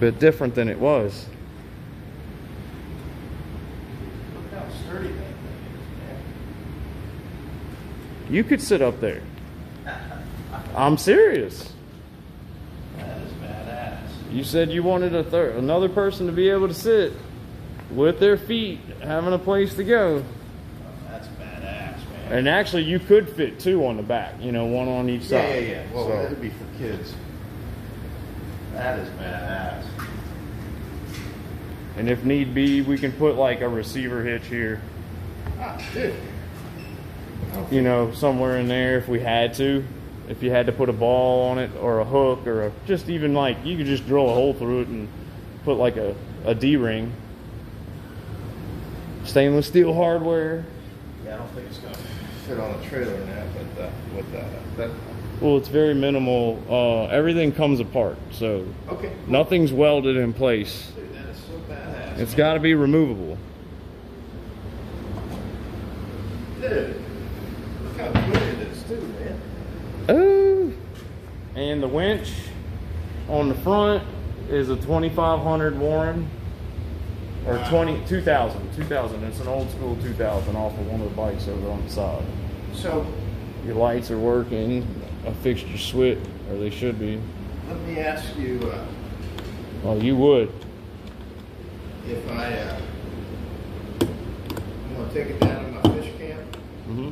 bit different than it was. Look how sturdy that thing You could sit up there. I'm serious. That is badass. You said you wanted a third, another person to be able to sit with their feet, having a place to go. That's badass, man. And actually, you could fit two on the back. You know, one on each yeah, side. yeah, yeah. Well, So- that'd be for kids. That is badass. and if need be, we can put like a receiver hitch here. Ah, dude. You know, somewhere in there if we had to. If you had to put a ball on it or a hook or a, just even like you could just drill a hole through it and put like a, a D ring. Stainless steel hardware. Yeah, I don't think it's gonna fit on a trailer now, but uh, with that, that. Well, it's very minimal. Uh, everything comes apart, so Okay. nothing's welded in place. Dude, that is so badass. It's got to be removable. Dude, look how good it is, too, man. Oh. And the winch on the front is a 2500 Warn or Wow. 20 2000 2000 it's an old school 2000 off of one of the bikes over on the side So, your lights are working a fixture switch or they should be let me ask you, uh, oh you would if I, uh, I'm gonna take it down to my fish camp. mm-hmm.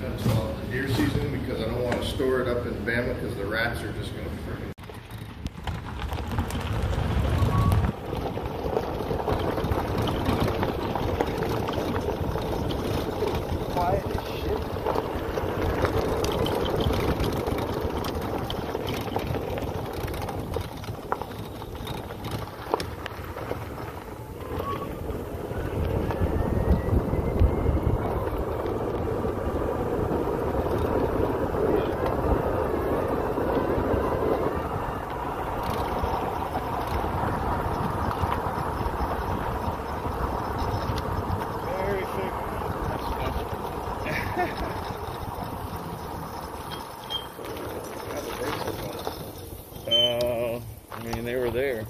That's all the deer season because I don't want to store it up in Bama because the rats are just gonna freaking. Quiet as shit. Very uh i mean they were there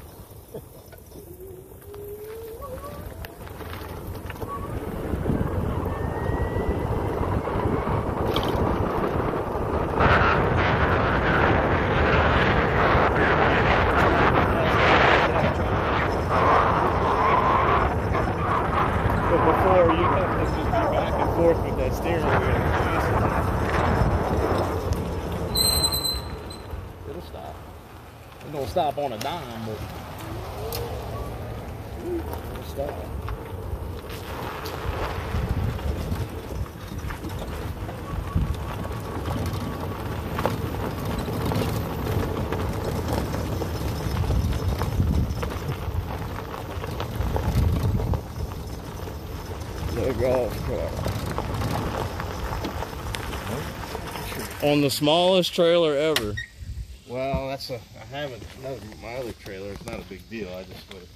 But before you have to just be back with that steering wheel. It'll stop. It don't stop on a dime, but it'll stop. The golf cart. On the smallest trailer ever. Well, that's a. I haven't. Another, my other trailer. It's not a big deal. I just would have